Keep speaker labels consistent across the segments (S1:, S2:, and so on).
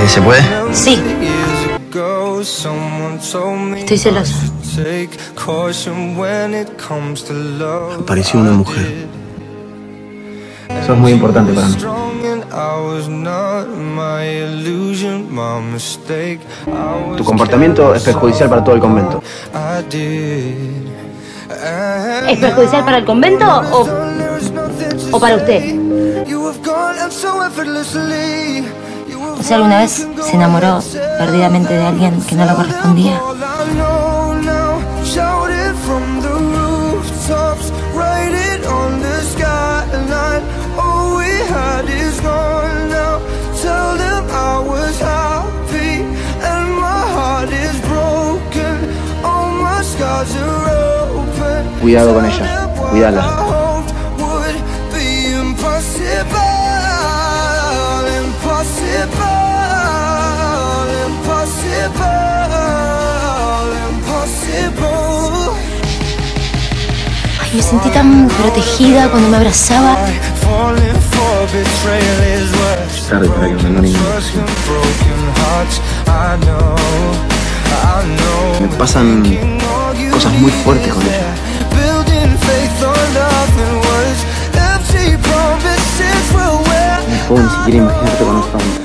S1: Eh, ¿Se puede?
S2: Sí. Estoy celosa.
S1: Apareció una mujer. Eso es muy importante para mí. Tu comportamiento es perjudicial para todo el convento.
S2: ¿Es perjudicial para el convento o, o para usted? ¿Usted alguna vez se enamoró perdidamente de alguien que no lo correspondía?
S1: Cuidado con ella, cuídala.
S2: Ay, me sentí tan protegida cuando me abrazaba.
S1: Es tarde para que me niño. Me pasan cosas muy fuertes con ella. Puedo ni siquiera imaginarte con otra hombre.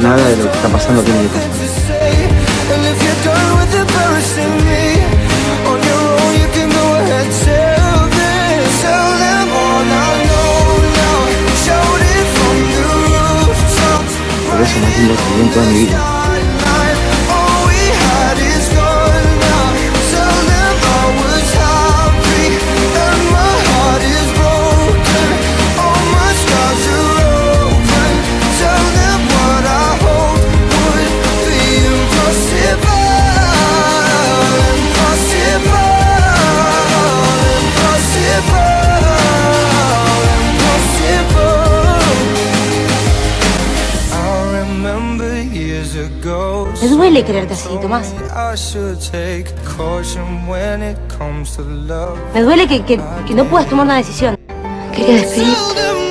S1: Nada de lo que está pasando tiene que pasar. Por eso más lindo que viví en toda mi vida.
S2: Me duele quererte así, Tomás. Me duele que, que, que no puedas tomar una decisión. Quería despedirte.